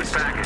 Zipline,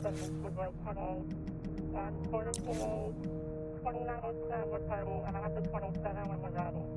2907 Travel, and I have the 27 was my.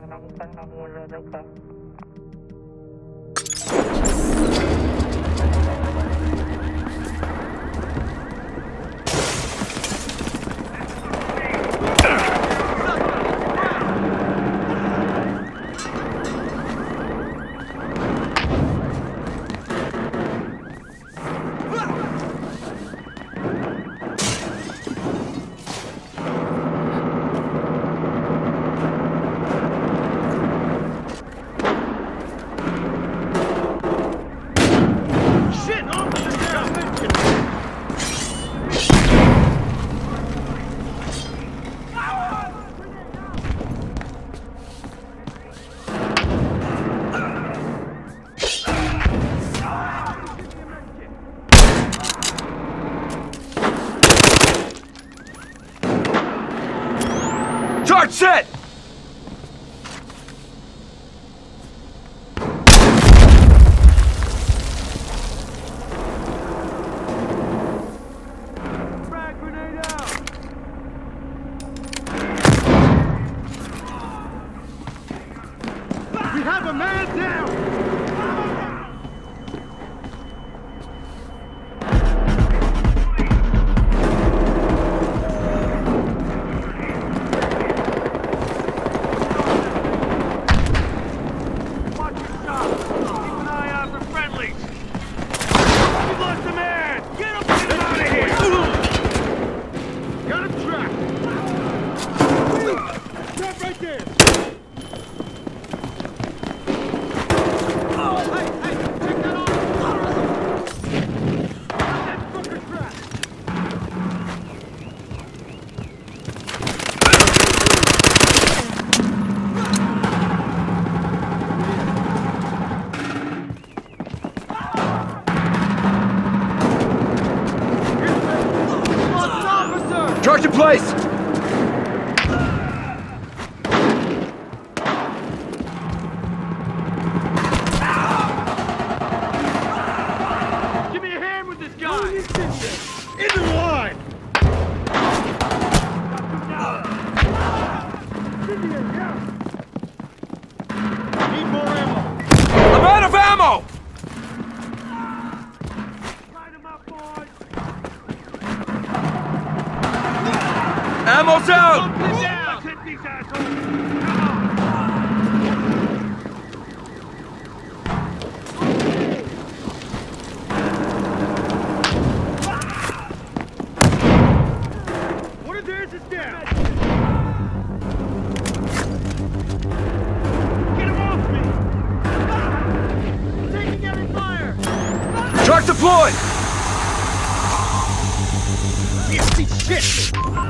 gustan, no gustan, no, no, no. Charge in place! Give me a hand with this guy! Into the line! Need more Ammo's out! Let's hit these assholes! Come on! One of theirs is down! Get him off me! Taking every fire! Charge deployed! Nasty shit!